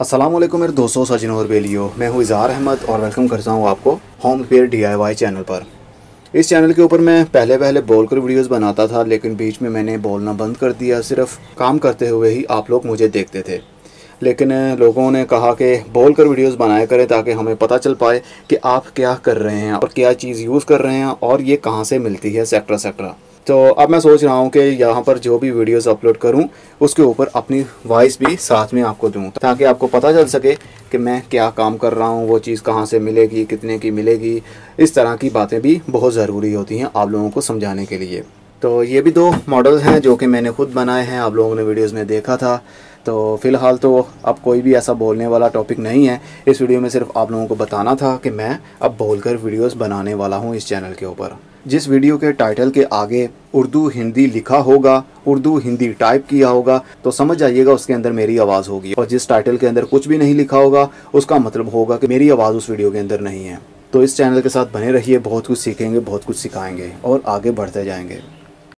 असलम मेरे दोस्तों, सचिन और बेलियो। मैं हूँ इज़हार अहमद और वेलकम करता हूँ आपको होम रिपेयर डी चैनल पर। इस चैनल के ऊपर मैं पहले पहले बोल कर वीडियोज़ बनाता था, लेकिन बीच में मैंने बोलना बंद कर दिया, सिर्फ़ काम करते हुए ही आप लोग मुझे देखते थे। लेकिन लोगों ने कहा कि बोल कर वीडियोज़ बनाया करें ताकि हमें पता चल पाए कि आप क्या कर रहे हैं और क्या चीज़ यूज़ कर रहे हैं और ये कहाँ से मिलती है सेक्ट्रा सेक्टर तो अब मैं सोच रहा हूँ कि यहाँ पर जो भी वीडियोस अपलोड करूँ, उसके ऊपर अपनी वॉइस भी साथ में आपको दूँ, ताकि आपको पता चल सके कि मैं क्या काम कर रहा हूँ, वो चीज़ कहाँ से मिलेगी, कितने की मिलेगी। इस तरह की बातें भी बहुत ज़रूरी होती हैं आप लोगों को समझाने के लिए। तो ये भी दो मॉडल्स हैं जो कि मैंने खुद बनाए हैं, आप लोगों ने वीडियोज़ में देखा था। तो फ़िलहाल तो अब कोई भी ऐसा बोलने वाला टॉपिक नहीं है। इस वीडियो में सिर्फ़ आप लोगों को बताना था कि मैं अब बोलकर वीडियोस बनाने वाला हूँ इस चैनल के ऊपर। जिस वीडियो के टाइटल के आगे उर्दू हिंदी लिखा होगा, उर्दू हिंदी टाइप किया होगा तो समझ जाइएगा उसके अंदर मेरी आवाज़ होगी। और जिस टाइटल के अंदर कुछ भी नहीं लिखा होगा, उसका मतलब होगा कि मेरी आवाज़ उस वीडियो के अंदर नहीं है। तो इस चैनल के साथ बने रहिए, बहुत कुछ सीखेंगे, बहुत कुछ सिखाएँगे और आगे बढ़ते जाएँगे।